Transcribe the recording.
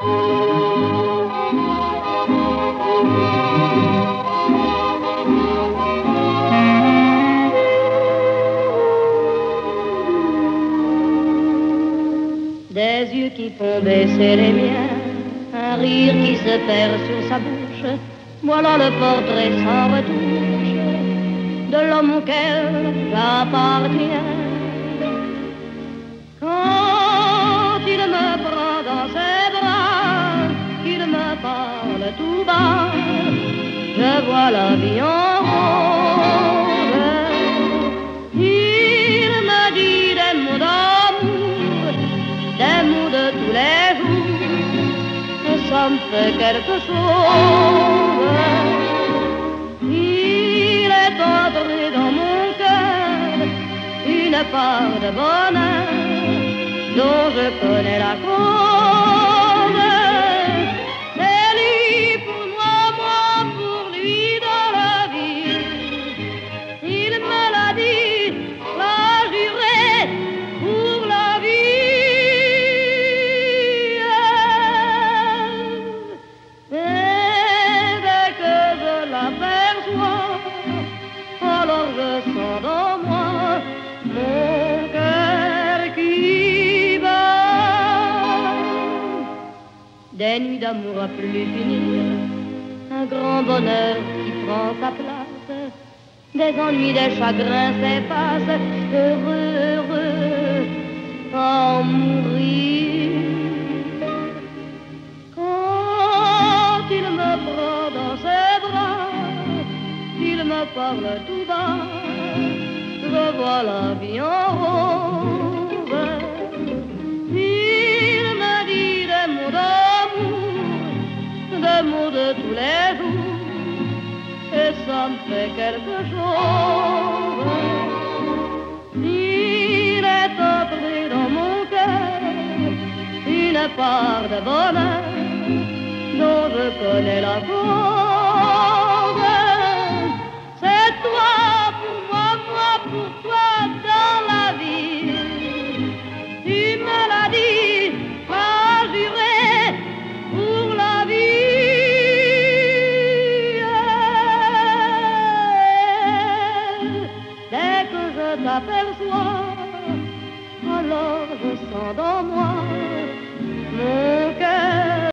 Des yeux qui font baisser les miens, un rire qui se perd sur sa bouche, voilà le portrait sans retouche de l'homme auquel j'appartiens. Je vois la vie en rose. Il me dit des mots d'amour, des mots de tous les jours, et ça me fait quelque chose. Il est entré dans mon cœur une part de bonheur dont je connais la cause. Sens dans moi mon cœur qui bat. Des nuits d'amour à plus finir, un grand bonheur qui prend sa place, des ennuis, des chagrins s'effacent, heureux, heureux, en mourir. Me parle tout bas, je vois la vie en rose. Il me dit des mots d'amour, des mots de tous les jours, et ça me fait quelque chose. Il est entré dans mon cœur une part de bonheur dont je connais la cause. T'aperçois, alors je sens dans moi